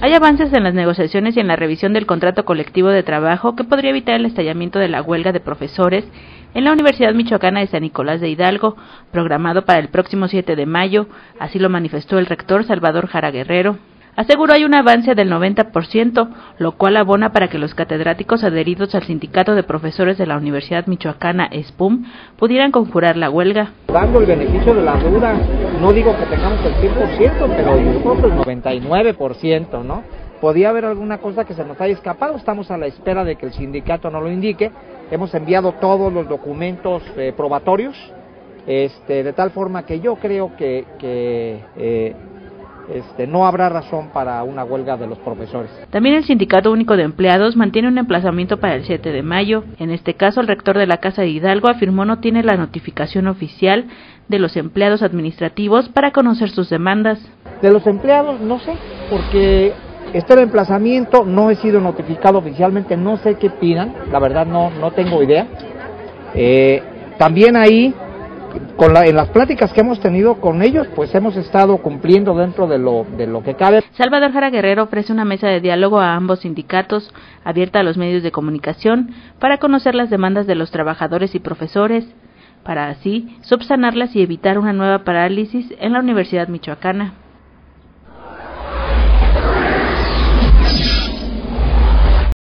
Hay avances en las negociaciones y en la revisión del contrato colectivo de trabajo que podría evitar el estallamiento de la huelga de profesores en la Universidad Michoacana de San Nicolás de Hidalgo, programado para el próximo 7 de mayo, así lo manifestó el rector Salvador Jara Guerrero. Aseguró hay un avance del 90%, lo cual abona para que los catedráticos adheridos al sindicato de profesores de la Universidad Michoacana SPUM pudieran conjurar la huelga. El beneficio de la duda, no digo que tengamos el 100%, pero yo creo que el 99%, ¿no? Podía haber alguna cosa que se nos haya escapado, estamos a la espera de que el sindicato nos lo indique. Hemos enviado todos los documentos eh, probatorios, este, de tal forma que yo creo que, que eh, este, no habrá razón para una huelga de los profesores. También el Sindicato Único de Empleados mantiene un emplazamiento para el 7 de mayo. En este caso, el rector de la Casa de Hidalgo afirmó no tiene la notificación oficial de los empleados administrativos para conocer sus demandas. De los empleados, no sé, porque está el emplazamiento, no he sido notificado oficialmente, no sé qué pidan, la verdad no, no tengo idea. Eh, también ahí con la, en las pláticas que hemos tenido con ellos, pues hemos estado cumpliendo dentro de lo, de lo que cabe. Salvador Jara Guerrero ofrece una mesa de diálogo a ambos sindicatos, abierta a los medios de comunicación, para conocer las demandas de los trabajadores y profesores, para así subsanarlas y evitar una nueva parálisis en la Universidad Michoacana.